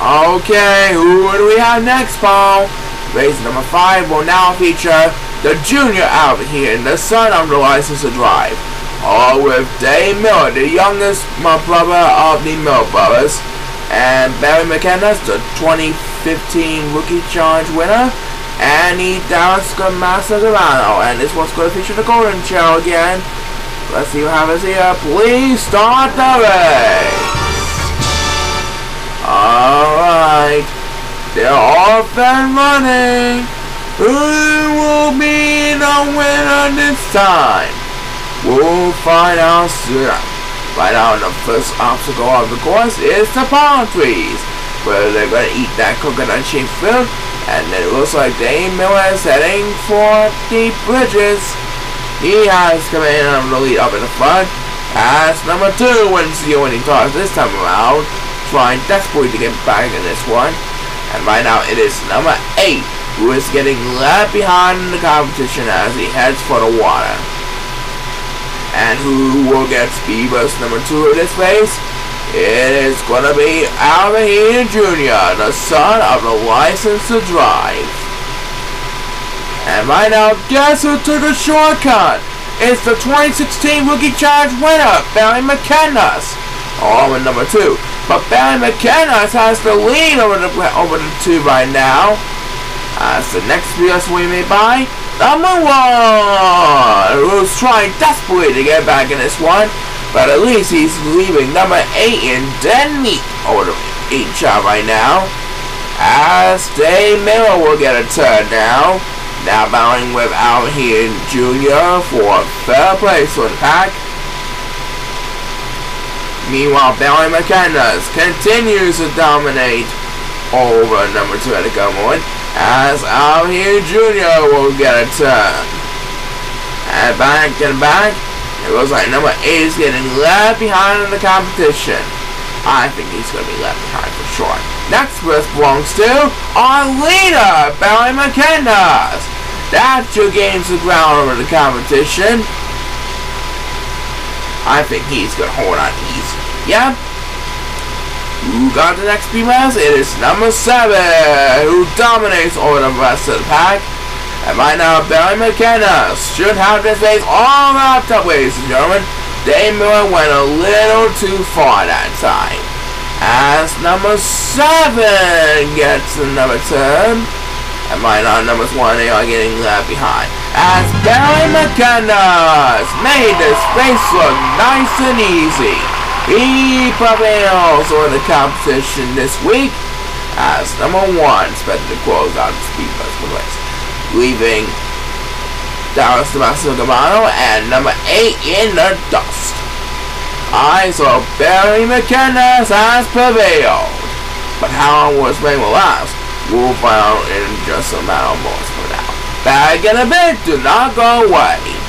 Okay, who do we have next, Paul? Race number 5 will now feature the junior out here and the son of the license to drive. All with Dave Miller, the youngest brother of the Miller brothers, and Barry Mckendas, the 2015 Rookie Challenge winner, and the Dallas Master Dorano. And this one's going to feature the Golden Show again. Let's see what happens here. Please start the race. Alright. They're off and running. Who will be the winner this time? We'll find out soon. Right now, the first obstacle of the course is the palm trees, where they're going to eat that coconut-shaped fruit, and it looks like Dave Miller is heading for the bridges. He has come in on the lead up in the front, as number two wins the winning toss this time around, trying desperately to get back in this one. And right now it is number 8 who is getting left behind in the competition as he heads for the water. And who will get speed bus number 2 of this race? It is gonna be Alvin Jr., the son of the license to drive. And right now, guess who took the shortcut? It's the 2016 Rookie Challenge winner, Barry Mckendas. Oh, and number 2. But Barry Mckendas has the lead over the over the two right now. As the next US we may buy, number one, who's trying desperately to get back in this one, but at least he's leaving number eight in dead meat over the eight job right now. As Dave Miller will get a turn now. Now bowing with Al Jr. for third place for the pack. Meanwhile, Barry Mckendas continues to dominate over number two at the moment as Al here Jr. will get a turn. And back and back, it looks like number eight is getting left behind in the competition. I think he's going to be left behind for sure. Next verse belongs to our leader, Barry Mckendas. That's your games the ground over the competition. I think he's to hold on easy. Yeah? Who got the next females? It is number 7, who dominates over the rest of the pack. And right now, Barry Mckendas should have this race all wrapped up, ladies and gentlemen. Dave Miller went a little too far that time. As number 7 gets another turn. And now, numbers 1 they are getting left behind. As Barry Mckendas made this race look nice and easy. He prevails over the competition this week as number one expected to close out the speed bus race, leaving Dallas Tommaso Gamano and number eight in the dust. I saw Barry Mckendas has prevailed, but how long will this last? We'll out in just a matter of moments from now. Back in a bit, do not go away.